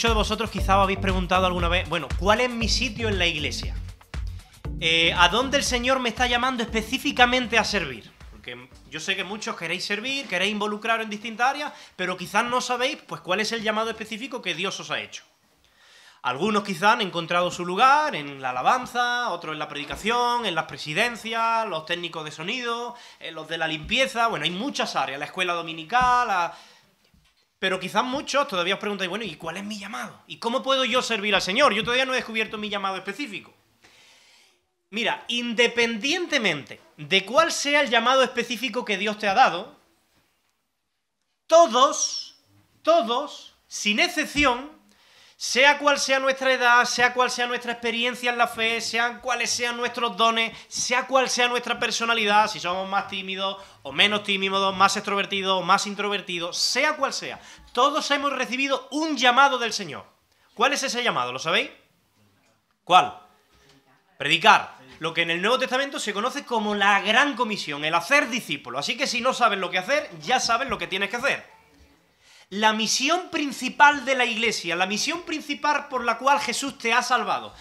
muchos de vosotros quizá os habéis preguntado alguna vez, bueno, ¿cuál es mi sitio en la iglesia? Eh, ¿A dónde el Señor me está llamando específicamente a servir? Porque yo sé que muchos queréis servir, queréis involucrar en distintas áreas, pero quizás no sabéis pues, cuál es el llamado específico que Dios os ha hecho. Algunos quizás han encontrado su lugar en la alabanza, otros en la predicación, en las presidencias, los técnicos de sonido, los de la limpieza, bueno, hay muchas áreas, la escuela dominical, la... pero quizás muchos todavía os preguntáis, bueno, ¿y cuál es mi llamado? ¿Y cómo puedo yo servir al Señor? Yo todavía no he descubierto mi llamado específico. Mira, independientemente de cuál sea el llamado específico que Dios te ha dado, todos, todos, sin excepción, sea cual sea nuestra edad, sea cual sea nuestra experiencia en la fe, sean cuáles sean nuestros dones, sea cual sea nuestra personalidad, si somos más tímidos o menos tímidos, más extrovertidos o más introvertidos, sea cual sea, todos hemos recibido un llamado del Señor. ¿Cuál es ese llamado? ¿Lo sabéis? ¿Cuál? Predicar. Lo que en el Nuevo Testamento se conoce como la gran comisión, el hacer discípulos. Así que si no sabes lo que hacer, ya sabes lo que tienes que hacer la misión principal de la iglesia, la misión principal por la cual Jesús te ha salvado,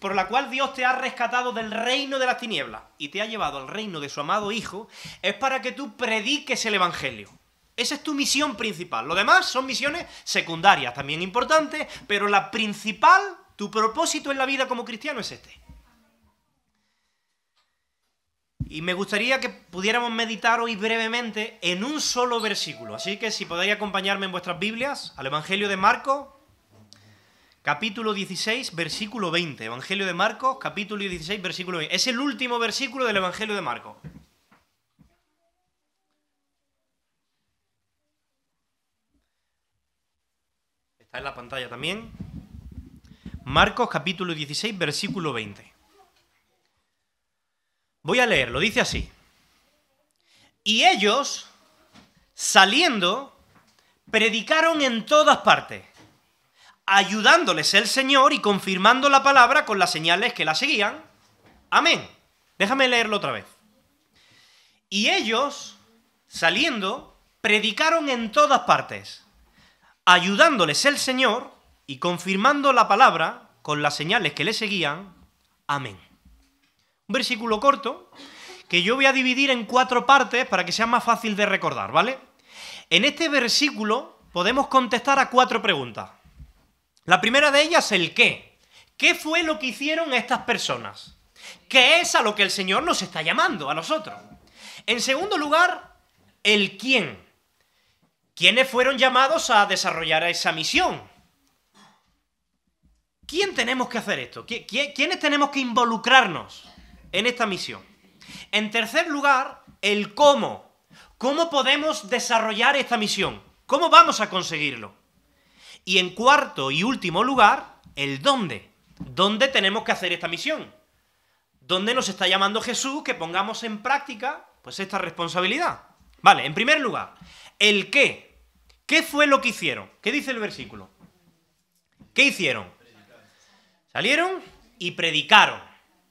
por la cual Dios te ha rescatado del reino de las tinieblas y te ha llevado al reino de su amado Hijo, es para que tú prediques el Evangelio. Esa es tu misión principal. Lo demás son misiones secundarias, también importantes, pero la principal, tu propósito en la vida como cristiano es este. Y me gustaría que pudiéramos meditar hoy brevemente en un solo versículo. Así que si podéis acompañarme en vuestras Biblias al Evangelio de Marcos, capítulo 16, versículo 20. Evangelio de Marcos, capítulo 16, versículo 20. Es el último versículo del Evangelio de Marcos. Está en la pantalla también. Marcos capítulo 16, versículo 20. Voy a leerlo, dice así. Y ellos, saliendo, predicaron en todas partes, ayudándoles el Señor y confirmando la palabra con las señales que la seguían. Amén. Déjame leerlo otra vez. Y ellos, saliendo, predicaron en todas partes, ayudándoles el Señor y confirmando la palabra con las señales que le seguían. Amén. Un versículo corto que yo voy a dividir en cuatro partes para que sea más fácil de recordar, ¿vale? En este versículo podemos contestar a cuatro preguntas. La primera de ellas, el qué. ¿Qué fue lo que hicieron estas personas? ¿Qué es a lo que el Señor nos está llamando a nosotros? En segundo lugar, el quién. ¿Quiénes fueron llamados a desarrollar esa misión? ¿Quién tenemos que hacer esto? ¿Quiénes tenemos que involucrarnos? En esta misión. En tercer lugar, el cómo. ¿Cómo podemos desarrollar esta misión? ¿Cómo vamos a conseguirlo? Y en cuarto y último lugar, el dónde. ¿Dónde tenemos que hacer esta misión? ¿Dónde nos está llamando Jesús que pongamos en práctica pues esta responsabilidad? Vale, en primer lugar, el qué. ¿Qué fue lo que hicieron? ¿Qué dice el versículo? ¿Qué hicieron? Salieron y predicaron.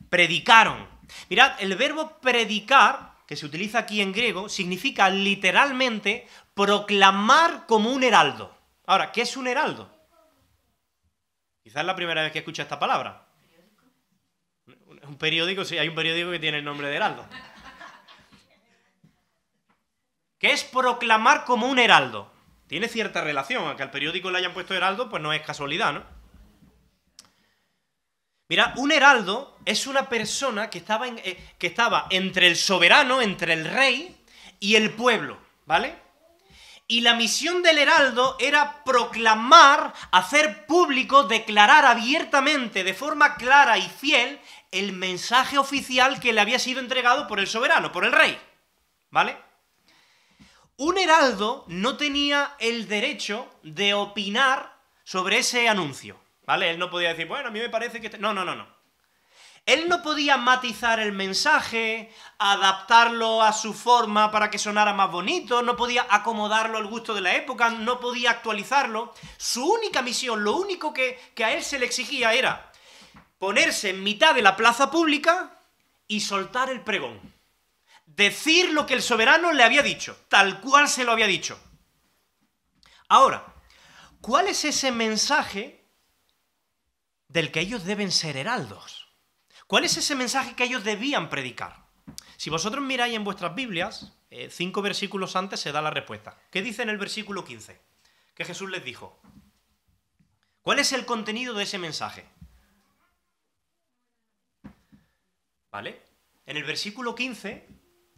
Predicaron. Mirad, el verbo predicar, que se utiliza aquí en griego, significa literalmente proclamar como un heraldo. Ahora, ¿qué es un heraldo? Quizás es la primera vez que escucha esta palabra. Un periódico, sí, hay un periódico que tiene el nombre de heraldo. ¿Qué es proclamar como un heraldo? Tiene cierta relación, aunque al periódico le hayan puesto heraldo, pues no es casualidad, ¿no? Mira, un heraldo es una persona que estaba, eh, que estaba entre el soberano, entre el rey y el pueblo, ¿vale? Y la misión del heraldo era proclamar, hacer público, declarar abiertamente, de forma clara y fiel, el mensaje oficial que le había sido entregado por el soberano, por el rey, ¿vale? Un heraldo no tenía el derecho de opinar sobre ese anuncio. ¿Vale? Él no podía decir, bueno, a mí me parece que... No, no, no, no. Él no podía matizar el mensaje, adaptarlo a su forma para que sonara más bonito, no podía acomodarlo al gusto de la época, no podía actualizarlo. Su única misión, lo único que, que a él se le exigía era ponerse en mitad de la plaza pública y soltar el pregón. Decir lo que el soberano le había dicho, tal cual se lo había dicho. Ahora, ¿cuál es ese mensaje del que ellos deben ser heraldos? ¿Cuál es ese mensaje que ellos debían predicar? Si vosotros miráis en vuestras Biblias, eh, cinco versículos antes se da la respuesta. ¿Qué dice en el versículo 15? Que Jesús les dijo. ¿Cuál es el contenido de ese mensaje? ¿Vale? En el versículo 15,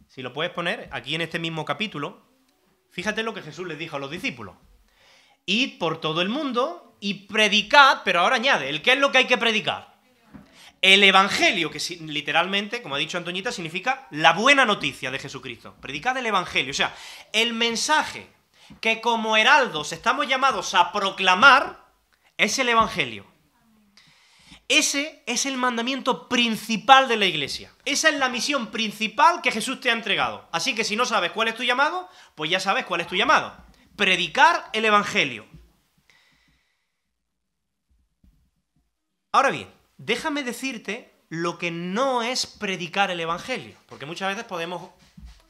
si lo puedes poner aquí en este mismo capítulo, fíjate lo que Jesús les dijo a los discípulos. Id por todo el mundo y predicad, pero ahora añade, ¿el qué es lo que hay que predicar? El Evangelio, que literalmente, como ha dicho Antoñita, significa la buena noticia de Jesucristo. Predicad el Evangelio. O sea, el mensaje que como heraldos estamos llamados a proclamar es el Evangelio. Ese es el mandamiento principal de la iglesia. Esa es la misión principal que Jesús te ha entregado. Así que si no sabes cuál es tu llamado, pues ya sabes cuál es tu llamado. Predicar el Evangelio. Ahora bien, déjame decirte lo que no es predicar el Evangelio, porque muchas veces podemos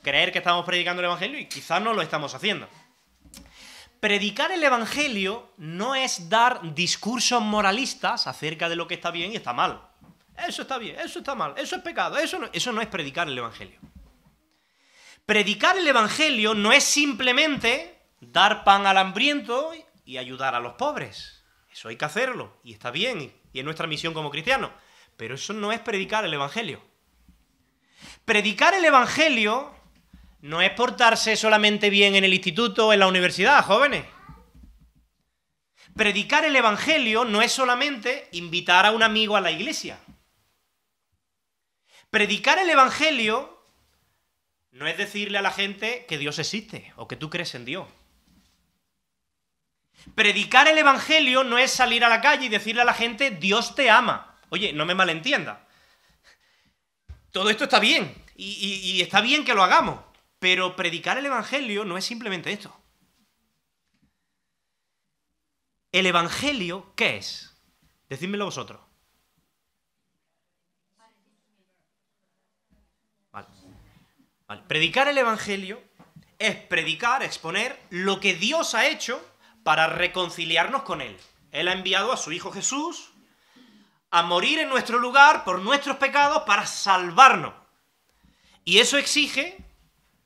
creer que estamos predicando el Evangelio y quizás no lo estamos haciendo. Predicar el Evangelio no es dar discursos moralistas acerca de lo que está bien y está mal. Eso está bien, eso está mal, eso es pecado, eso no, eso no es predicar el Evangelio. Predicar el Evangelio no es simplemente dar pan al hambriento y ayudar a los pobres. Eso hay que hacerlo y está bien y es nuestra misión como cristianos. Pero eso no es predicar el Evangelio. Predicar el Evangelio no es portarse solamente bien en el instituto o en la universidad, jóvenes. Predicar el Evangelio no es solamente invitar a un amigo a la iglesia. Predicar el Evangelio no es decirle a la gente que Dios existe o que tú crees en Dios. Predicar el Evangelio no es salir a la calle y decirle a la gente, Dios te ama. Oye, no me malentienda. Todo esto está bien y, está bien que lo hagamos, pero predicar el Evangelio no es simplemente esto. ¿El Evangelio qué es? Decídmelo vosotros. Predicar el Evangelio es predicar, exponer lo que Dios ha hecho para reconciliarnos con Él. Él ha enviado a su Hijo Jesús a morir en nuestro lugar por nuestros pecados para salvarnos. Y eso exige,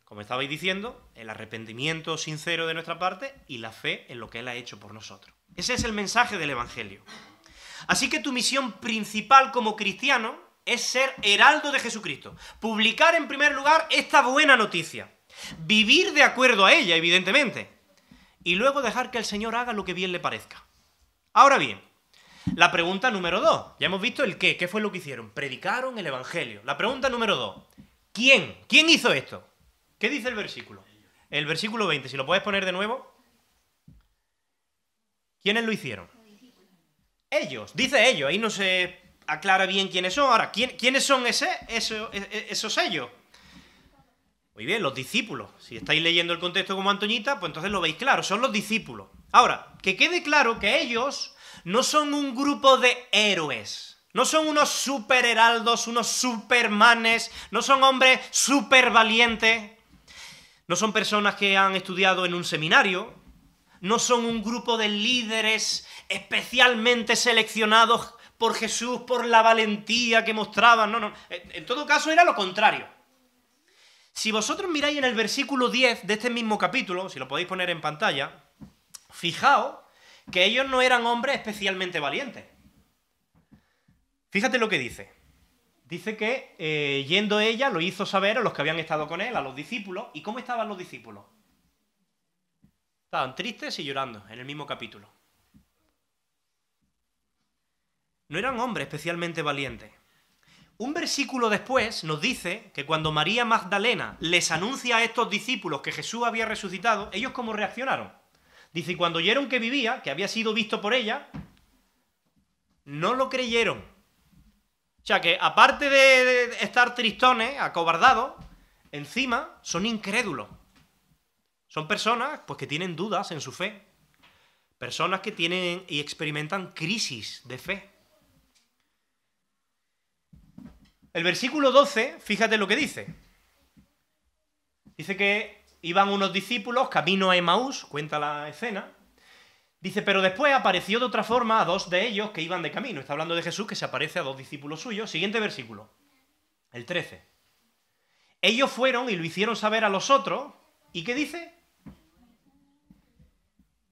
como estabais diciendo, el arrepentimiento sincero de nuestra parte y la fe en lo que Él ha hecho por nosotros. Ese es el mensaje del Evangelio. Así que tu misión principal como cristiano es ser heraldo de Jesucristo. Publicar en primer lugar esta buena noticia. Vivir de acuerdo a ella, evidentemente y luego dejar que el Señor haga lo que bien le parezca. Ahora bien, la pregunta número dos. Ya hemos visto el qué. ¿Qué fue lo que hicieron? Predicaron el Evangelio. La pregunta número dos. ¿Quién? ¿Quién hizo esto? ¿Qué dice el versículo? El versículo 20, si lo puedes poner de nuevo. ¿Quiénes lo hicieron? Ellos. Dice ellos. Ahí no se aclara bien quiénes son. Ahora, ¿quiénes son ese, esos, esos ellos? Muy bien, los discípulos. Si estáis leyendo el contexto como Antoñita, pues entonces lo veis claro, son los discípulos. Ahora, que quede claro que ellos no son un grupo de héroes. No son unos super heraldos, unos supermanes, no son hombres super valientes, no son personas que han estudiado en un seminario, no son un grupo de líderes especialmente seleccionados por Jesús, por la valentía que mostraban, no, no. En todo caso era lo contrario. Si vosotros miráis en el versículo 10 de este mismo capítulo, si lo podéis poner en pantalla, fijaos que ellos no eran hombres especialmente valientes. Fíjate lo que dice. Dice que eh, yendo ella lo hizo saber a los que habían estado con él, a los discípulos. ¿Y cómo estaban los discípulos? Estaban tristes y llorando en el mismo capítulo. No eran hombres especialmente valientes. Un versículo después nos dice que cuando María Magdalena les anuncia a estos discípulos que Jesús había resucitado, ellos cómo reaccionaron. Dice, y cuando oyeron que vivía, que había sido visto por ella, no lo creyeron. O sea que aparte de estar tristones, acobardados, encima son incrédulos. Son personas pues, que tienen dudas en su fe. Personas que tienen y experimentan crisis de fe. El versículo 12, fíjate lo que dice. Dice que iban unos discípulos camino a Emaús, cuenta la escena. Dice, pero después apareció de otra forma a dos de ellos que iban de camino. Está hablando de Jesús que se aparece a dos discípulos suyos. Siguiente versículo, el 13. Ellos fueron y lo hicieron saber a los otros. ¿Y qué dice?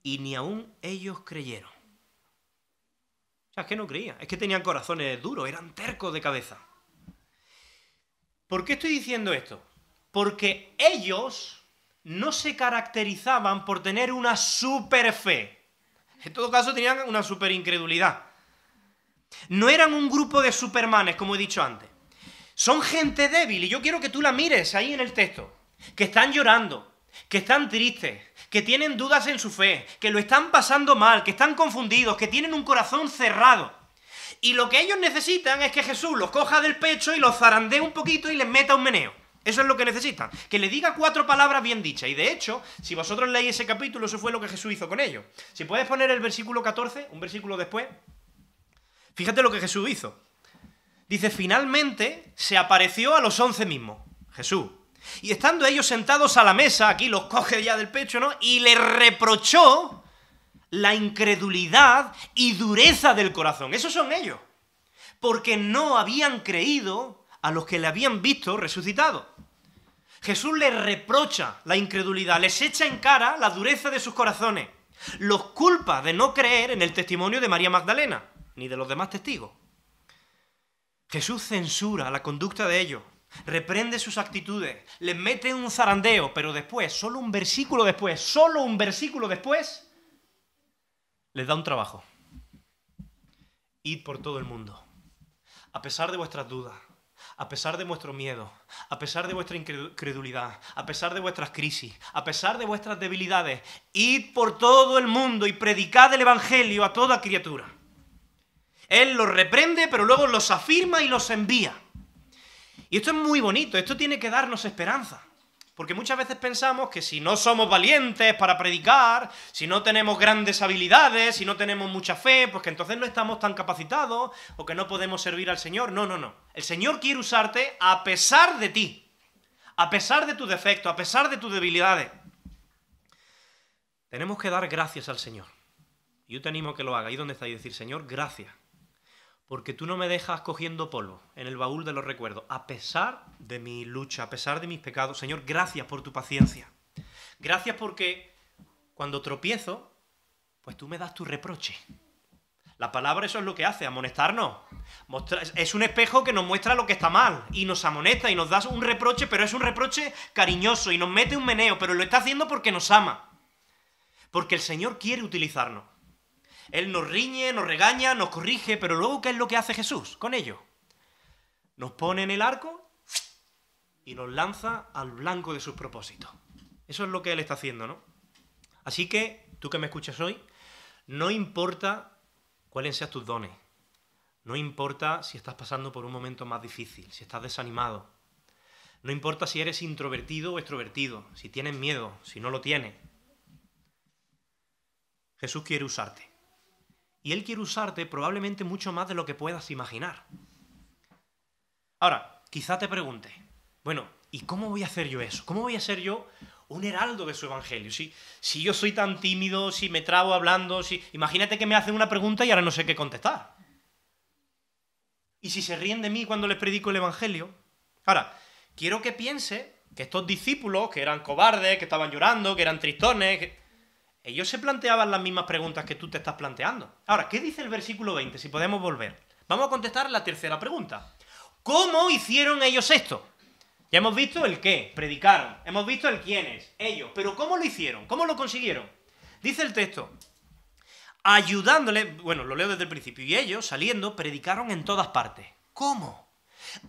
Y ni aún ellos creyeron. O sea, es que no creían. Es que tenían corazones duros, eran tercos de cabeza. ¿Por qué estoy diciendo esto? Porque ellos no se caracterizaban por tener una super fe. En todo caso, tenían una super incredulidad. No eran un grupo de supermanes, como he dicho antes. Son gente débil, y yo quiero que tú la mires ahí en el texto. Que están llorando, que están tristes, que tienen dudas en su fe, que lo están pasando mal, que están confundidos, que tienen un corazón cerrado. Y lo que ellos necesitan es que Jesús los coja del pecho y los zarandee un poquito y les meta un meneo. Eso es lo que necesitan. Que le diga cuatro palabras bien dichas. Y de hecho, si vosotros leéis ese capítulo, eso fue lo que Jesús hizo con ellos. Si puedes poner el versículo 14, un versículo después, fíjate lo que Jesús hizo. Dice, finalmente se apareció a los once mismos, Jesús. Y estando ellos sentados a la mesa, aquí los coge ya del pecho, ¿no? Y le reprochó la incredulidad y dureza del corazón. Esos son ellos. Porque no habían creído a los que le habían visto resucitado. Jesús les reprocha la incredulidad, les echa en cara la dureza de sus corazones, los culpa de no creer en el testimonio de María Magdalena, ni de los demás testigos. Jesús censura la conducta de ellos, reprende sus actitudes, les mete un zarandeo, pero después, solo un versículo después, solo un versículo después, les da un trabajo. Id por todo el mundo. A pesar de vuestras dudas, a pesar de vuestro miedo, a pesar de vuestra incredulidad, a pesar de vuestras crisis, a pesar de vuestras debilidades, id por todo el mundo y predicad el Evangelio a toda criatura. Él los reprende, pero luego los afirma y los envía. Y esto es muy bonito, esto tiene que darnos esperanza. Porque muchas veces pensamos que si no somos valientes para predicar, si no tenemos grandes habilidades, si no tenemos mucha fe, pues que entonces no estamos tan capacitados o que no podemos servir al Señor. No, no, no. El Señor quiere usarte a pesar de ti, a pesar de tus defectos, a pesar de tus debilidades. Tenemos que dar gracias al Señor. Yo te animo que lo haga. Ahí donde está y decir, Señor, gracias porque tú no me dejas cogiendo polvo en el baúl de los recuerdos, a pesar de mi lucha, a pesar de mis pecados. Señor, gracias por tu paciencia. Gracias porque cuando tropiezo, pues tú me das tu reproche. La palabra eso es lo que hace, amonestarnos. es un espejo que nos muestra lo que está mal y nos amonesta y nos da un reproche, pero es un reproche cariñoso y nos mete un meneo, pero lo está haciendo porque nos ama. Porque el Señor quiere utilizarnos. Él nos riñe, nos regaña, nos corrige, pero luego ¿qué es lo que hace Jesús con ello? Nos pone en el arco y nos lanza al blanco de sus propósitos. Eso es lo que Él está haciendo, ¿no? Así que, tú que me escuchas hoy, no importa cuáles sean tus dones, no importa si estás pasando por un momento más difícil, si estás desanimado, no importa si eres introvertido o extrovertido, si tienes miedo, si no lo tienes. Jesús quiere usarte y Él quiere usarte probablemente mucho más de lo que puedas imaginar. Ahora, quizá te pregunte, bueno, ¿y cómo voy a hacer yo eso? ¿Cómo voy a ser yo un heraldo de su evangelio? Si, si yo soy tan tímido, si me trabo hablando, si... Imagínate que me hacen una pregunta y ahora no sé qué contestar. ¿Y si se ríen de mí cuando les predico el evangelio? Ahora, quiero que piense que estos discípulos, que eran cobardes, que estaban llorando, que eran tristones, ellos se planteaban las mismas preguntas que tú te estás planteando. Ahora, ¿qué dice el versículo 20? Si podemos volver. Vamos a contestar la tercera pregunta. ¿Cómo hicieron ellos esto? Ya hemos visto el qué, predicaron. Hemos visto el quiénes, ellos. Pero ¿cómo lo hicieron? ¿Cómo lo consiguieron? Dice el texto, ayudándole, bueno, lo leo desde el principio, y ellos, saliendo, predicaron en todas partes. ¿Cómo?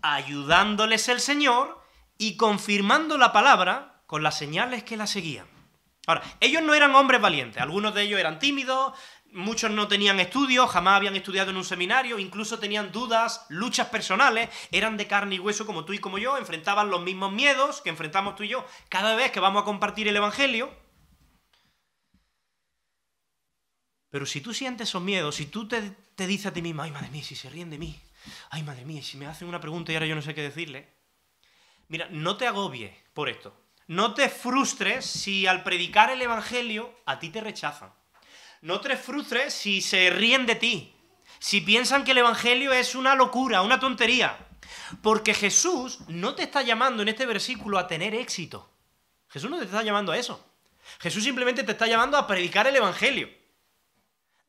Ayudándoles el Señor y confirmando la palabra con las señales que la seguían. Ahora, ellos no eran hombres valientes, algunos de ellos eran tímidos, muchos no tenían estudios, jamás habían estudiado en un seminario, incluso tenían dudas, luchas personales, eran de carne y hueso como tú y como yo, enfrentaban los mismos miedos que enfrentamos tú y yo cada vez que vamos a compartir el Evangelio. Pero si tú sientes esos miedos, si tú te, te dices a ti mismo, ay madre mía, si se ríen de mí, ay madre mía, si me hacen una pregunta y ahora yo no sé qué decirle. Mira, no te agobies por esto. No te frustres si al predicar el Evangelio a ti te rechazan. No te frustres si se ríen de ti, si piensan que el Evangelio es una locura, una tontería. Porque Jesús no te está llamando en este versículo a tener éxito. Jesús no te está llamando a eso. Jesús simplemente te está llamando a predicar el Evangelio.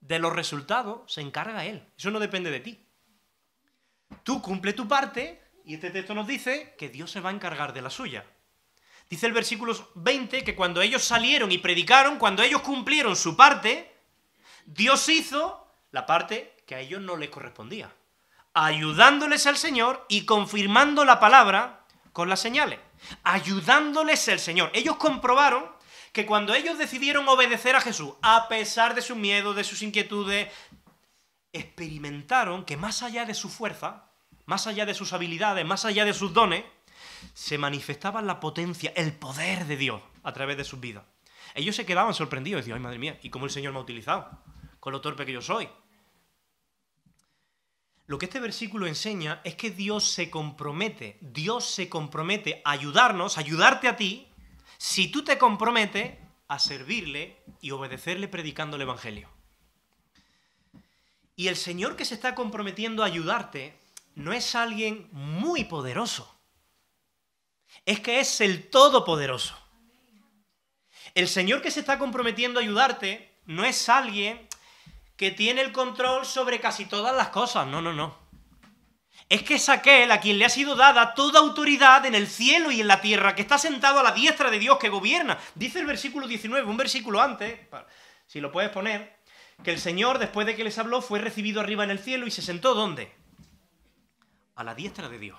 De los resultados se encarga Él. Eso no depende de ti. Tú cumple tu parte y este texto nos dice que Dios se va a encargar de la suya. Dice el versículo 20 que cuando ellos salieron y predicaron, cuando ellos cumplieron su parte, Dios hizo la parte que a ellos no les correspondía, ayudándoles al Señor y confirmando la palabra con las señales, ayudándoles el Señor. Ellos comprobaron que cuando ellos decidieron obedecer a Jesús, a pesar de sus miedos, de sus inquietudes, experimentaron que más allá de su fuerza, más allá de sus habilidades, más allá de sus dones, se manifestaba la potencia, el poder de Dios a través de sus vidas. Ellos se quedaban sorprendidos, decían, ay madre mía, ¿y cómo el Señor me ha utilizado? Con lo torpe que yo soy. Lo que este versículo enseña es que Dios se compromete, Dios se compromete a ayudarnos, a ayudarte a ti, si tú te comprometes a servirle y obedecerle predicando el Evangelio. Y el Señor que se está comprometiendo a ayudarte no es alguien muy poderoso. Es que es el Todopoderoso. El Señor que se está comprometiendo a ayudarte no es alguien que tiene el control sobre casi todas las cosas. No, no, no. Es que es aquel a quien le ha sido dada toda autoridad en el cielo y en la tierra, que está sentado a la diestra de Dios, que gobierna. Dice el versículo 19, un versículo antes, si lo puedes poner, que el Señor, después de que les habló, fue recibido arriba en el cielo y se sentó ¿dónde? A la diestra de Dios.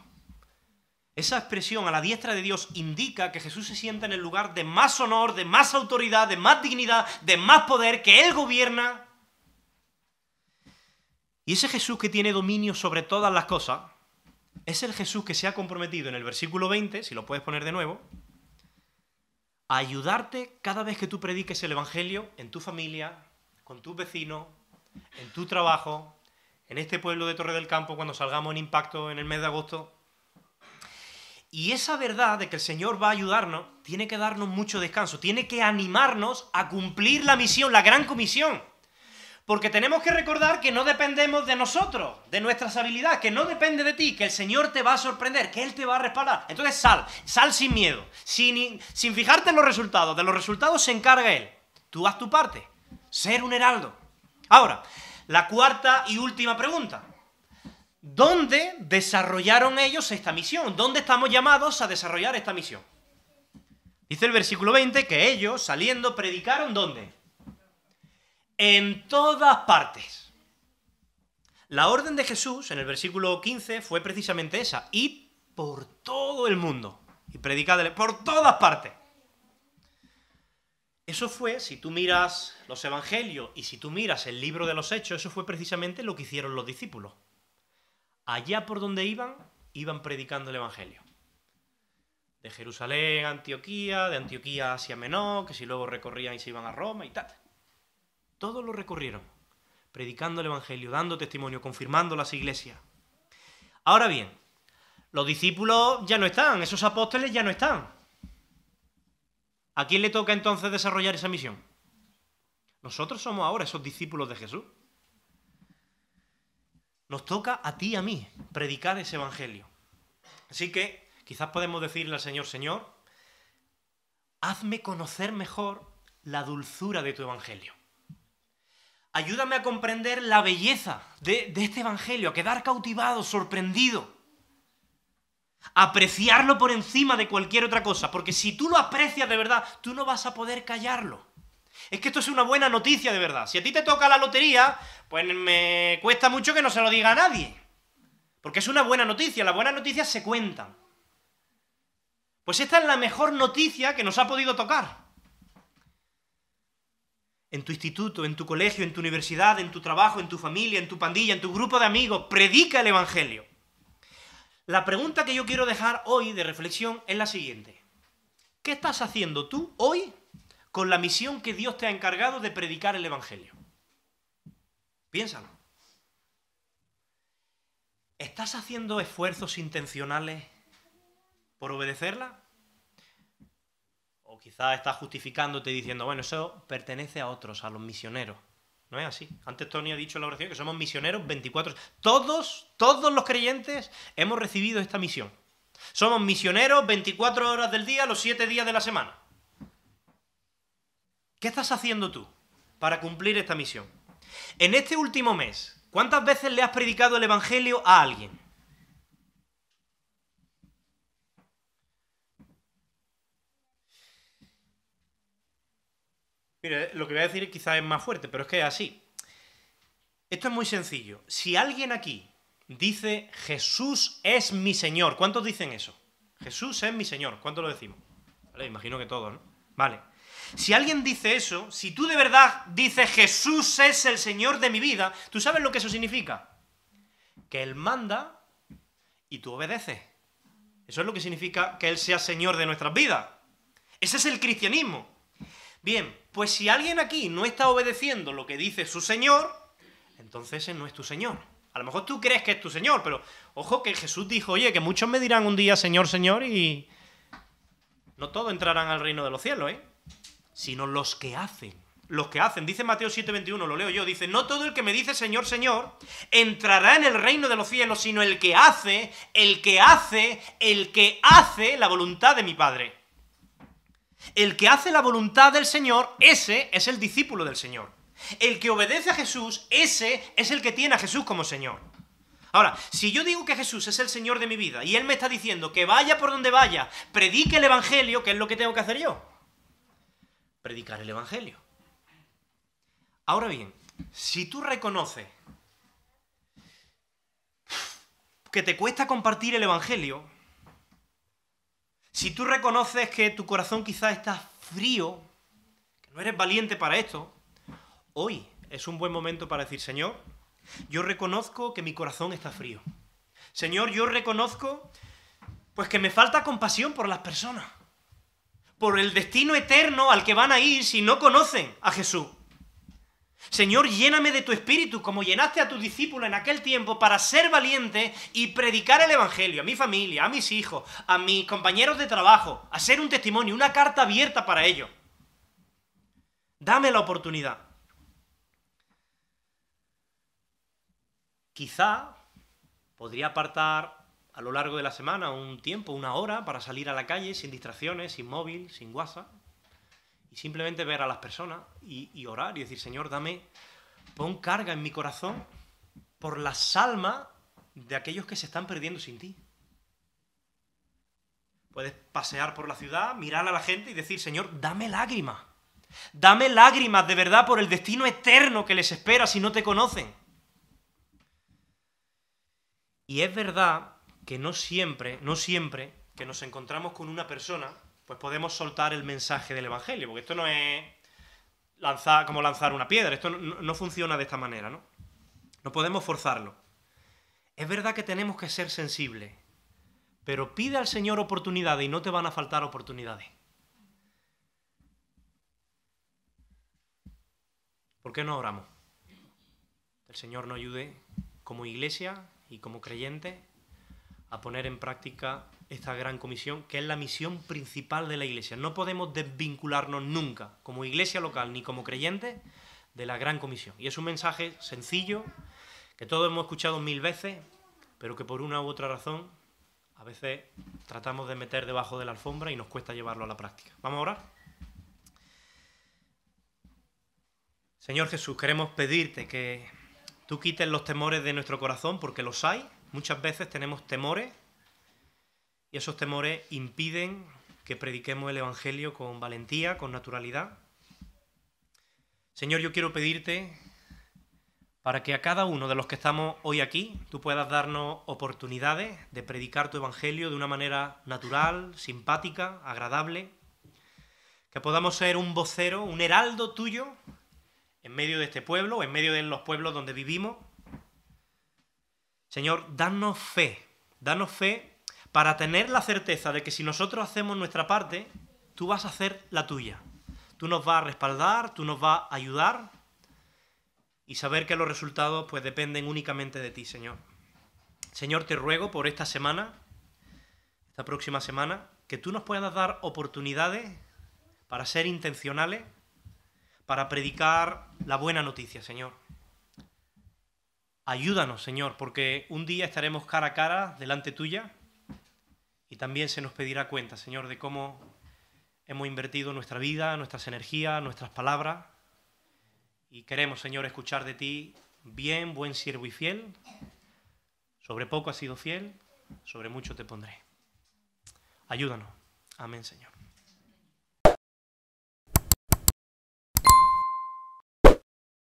Esa expresión a la diestra de Dios indica que Jesús se sienta en el lugar de más honor, de más autoridad, de más dignidad, de más poder, que Él gobierna. Y ese Jesús que tiene dominio sobre todas las cosas, es el Jesús que se ha comprometido en el versículo 20, si lo puedes poner de nuevo, a ayudarte cada vez que tú prediques el Evangelio en tu familia, con tus vecinos, en tu trabajo, en este pueblo de Torre del Campo cuando salgamos en impacto en el mes de agosto. Y esa verdad de que el Señor va a ayudarnos tiene que darnos mucho descanso, tiene que animarnos a cumplir la misión, la gran comisión. Porque tenemos que recordar que no dependemos de nosotros, de nuestras habilidades, que no depende de ti, que el Señor te va a sorprender, que Él te va a respaldar. Entonces sal, sal sin miedo, sin, sin fijarte en los resultados. De los resultados se encarga Él. Tú haz tu parte, ser un heraldo. Ahora, la cuarta y última pregunta. ¿Dónde desarrollaron ellos esta misión? ¿Dónde estamos llamados a desarrollar esta misión? Dice el versículo 20 que ellos, saliendo, predicaron ¿dónde? En todas partes. La orden de Jesús, en el versículo 15, fue precisamente esa. Y por todo el mundo. Y predicadle por todas partes. Eso fue, si tú miras los evangelios y si tú miras el libro de los hechos, eso fue precisamente lo que hicieron los discípulos. Allá por donde iban, iban predicando el evangelio. De Jerusalén a Antioquía, de Antioquía a Asia Menor, que si luego recorrían y se iban a Roma y tal. Todos lo recorrieron, predicando el evangelio, dando testimonio, confirmando las iglesias. Ahora bien, los discípulos ya no están, esos apóstoles ya no están. ¿A quién le toca entonces desarrollar esa misión? Nosotros somos ahora esos discípulos de Jesús. Nos toca a ti y a mí predicar ese evangelio. Así que quizás podemos decirle al Señor, Señor, hazme conocer mejor la dulzura de tu evangelio. Ayúdame a comprender la belleza de, de este evangelio, a quedar cautivado, sorprendido apreciarlo por encima de cualquier otra cosa, porque si tú lo aprecias de verdad, tú no vas a poder callarlo. Es que esto es una buena noticia de verdad. Si a ti te toca la lotería, pues me cuesta mucho que no se lo diga a nadie. Porque es una buena noticia, las buenas noticias se cuentan. Pues esta es la mejor noticia que nos ha podido tocar. En tu instituto, en tu colegio, en tu universidad, en tu trabajo, en tu familia, en tu pandilla, en tu grupo de amigos, predica el Evangelio. La pregunta que yo quiero dejar hoy de reflexión es la siguiente. ¿Qué estás haciendo tú hoy con la misión que Dios te ha encargado de predicar el Evangelio? Piénsalo. ¿Estás haciendo esfuerzos intencionales por obedecerla? O quizás estás justificándote diciendo, bueno, eso pertenece a otros, a los misioneros. No es así. Antes Tony ha dicho en la oración que somos misioneros 24. Todos, todos los creyentes hemos recibido esta misión. Somos misioneros 24 horas del día, los 7 días de la semana. ¿Qué estás haciendo tú para cumplir esta misión? En este último mes, ¿Cuántas veces le has predicado el Evangelio a alguien? Mire, lo que voy a decir quizás es más fuerte, pero es que es así. Esto es muy sencillo. Si alguien aquí dice Jesús es mi Señor, ¿cuántos dicen eso? Jesús es mi Señor, ¿cuántos lo decimos? Vale, imagino que todos, ¿no? Vale. Si alguien dice eso, si tú de verdad dices Jesús es el Señor de mi vida, ¿tú sabes lo que eso significa? Que Él manda y tú obedeces. Eso es lo que significa que Él sea Señor de nuestras vidas. Ese es el cristianismo. Bien, pues si alguien aquí no está obedeciendo lo que dice su Señor, entonces ese no es tu Señor. A lo mejor tú crees que es tu Señor, pero ojo que Jesús dijo, oye, que muchos me dirán un día Señor, Señor, y no todos entrarán al reino de los cielos, ¿eh? Sino los que hacen. Los que hacen, dice Mateo 7:21, lo leo yo, dice, no todo el que me dice Señor, Señor, entrará en el reino de los cielos, sino el que hace, el que hace, el que hace la voluntad de mi Padre. El que hace la voluntad del Señor, ese es el discípulo del Señor. El que obedece a Jesús, ese es el que tiene a Jesús como Señor. Ahora, si yo digo que Jesús es el Señor de mi vida y Él me está diciendo que vaya por donde vaya, predique el Evangelio, ¿qué es lo que tengo que hacer yo? Predicar el Evangelio. Ahora bien, si tú reconoces que te cuesta compartir el Evangelio, si tú reconoces que tu corazón quizás está frío, que no eres valiente para esto, hoy es un buen momento para decir, Señor, yo reconozco que mi corazón está frío. Señor, yo reconozco pues que me falta compasión por las personas por el destino eterno al que van a ir si no conocen a Jesús. Señor, lléname de tu espíritu como llenaste a tu discípulo en aquel tiempo para ser valiente y predicar el Evangelio a mi familia, a mis hijos, a mis compañeros de trabajo, a ser un testimonio, una carta abierta para ellos. Dame la oportunidad. Quizá podría apartar a lo largo de la semana un tiempo, una hora, para salir a la calle sin distracciones, sin móvil, sin WhatsApp, y simplemente ver a las personas y, orar y decir, Señor, dame, pon carga en mi corazón por las almas de aquellos que se están perdiendo sin ti. Puedes pasear por la ciudad, mirar a la gente y decir, Señor, dame lágrimas. Dame lágrimas de verdad por el destino eterno que les espera si no te conocen. Y es verdad que no siempre, no siempre que nos encontramos con una persona, pues podemos soltar el mensaje del Evangelio, porque esto no es lanzar, como lanzar una piedra, esto no, no funciona de esta manera, ¿no? No podemos forzarlo. Es verdad que tenemos que ser sensibles, pero pide al Señor oportunidades y no te van a faltar oportunidades. ¿Por qué no oramos? El Señor nos ayude como iglesia y como creyentes a poner en práctica esta gran comisión, que es la misión principal de la Iglesia. No podemos desvincularnos nunca, como Iglesia local ni como creyentes, de la gran comisión. Y es un mensaje sencillo, que todos hemos escuchado mil veces, pero que por una u otra razón a veces tratamos de meter debajo de la alfombra y nos cuesta llevarlo a la práctica. ¿Vamos a orar? Señor Jesús, queremos pedirte que tú quites los temores de nuestro corazón, porque los hay, Muchas veces tenemos temores y esos temores impiden que prediquemos el Evangelio con valentía, con naturalidad. Señor, yo quiero pedirte para que a cada uno de los que estamos hoy aquí tú puedas darnos oportunidades de predicar tu Evangelio de una manera natural, simpática, agradable, que podamos ser un vocero, un heraldo tuyo en medio de este pueblo, en medio de los pueblos donde vivimos, Señor, danos fe, danos fe para tener la certeza de que si nosotros hacemos nuestra parte, tú vas a hacer la tuya. Tú nos vas a respaldar, tú nos vas a ayudar y saber que los resultados pues dependen únicamente de ti, Señor. Señor, te ruego por esta semana, esta próxima semana, que tú nos puedas dar oportunidades para ser intencionales, para predicar la buena noticia, Señor. Ayúdanos, Señor, porque un día estaremos cara a cara delante tuya y también se nos pedirá cuenta, Señor, de cómo hemos invertido nuestra vida, nuestras energías, nuestras palabras. Y queremos, Señor, escuchar de ti, bien, buen siervo y fiel. Sobre poco has sido fiel, sobre mucho te pondré. Ayúdanos. Amén, Señor.